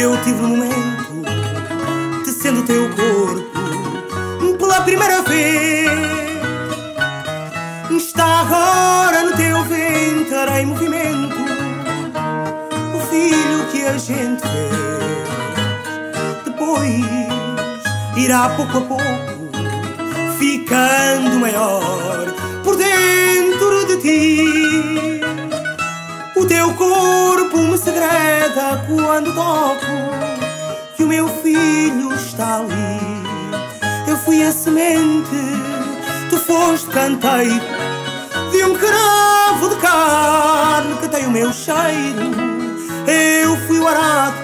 eu tive no momento, tecendo o teu corpo pela primeira vez. Está agora no teu ventre em movimento o filho que a gente fez. Depois irá pouco a pouco ficando maior por dentro de ti. Quando toco que o meu filho está ali. Eu fui a semente, tu foste canteiro de um cravo de carne que tem o meu cheiro. Eu fui o arado,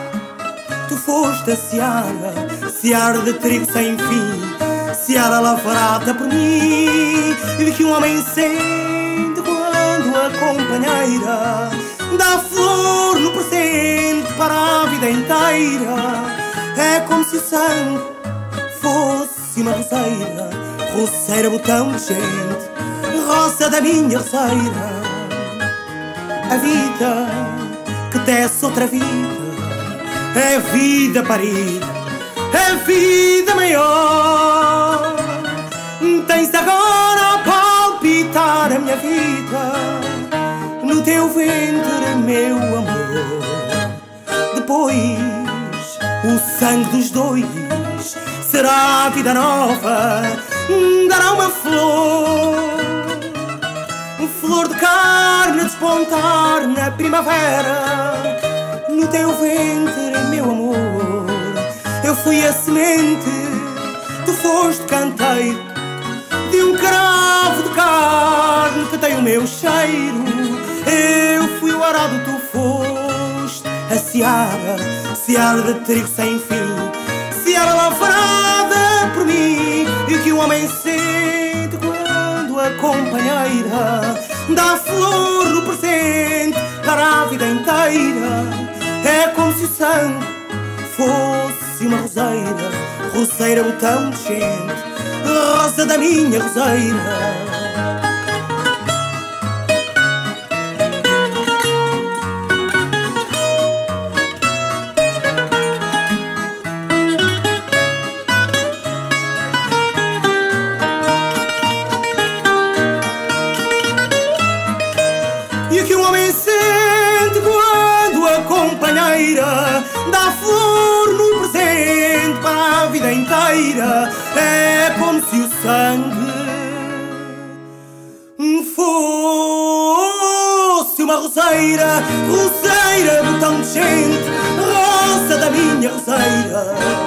tu foste a seara, seara de trigo sem fim, seara lavrada por mim. E vi que um homem sente quando a companheira dá inteira. É como se o sangue fosse uma roceira, roceira botão de gente, roça da minha roceira. A vida que tece outra vida, é vida parida, é vida maior. Tens agora a palpitar a minha vida no teu ventre, meu amor. Depois, o sangue dos dois será a vida nova, dará uma flor. Flor de carne despontar na primavera, no teu ventre, meu amor. Eu fui a semente, tu foste canteiro de um cravo de carne que tem o meu cheiro. Eu fui o arado, tu foste seara, seara de trigo sem fim, seara lavrada por mim. E que o homem sente quando a companheira dá flor no presente para a vida inteira. É como se o sangue fosse uma roseira, roseira botão de gente, rosa da minha roseira. e que o homem sente quando a companheira dá flor no presente para a vida inteira. É como se o sangue fosse uma roseira, roseira botão de gente, rosa da minha roseira.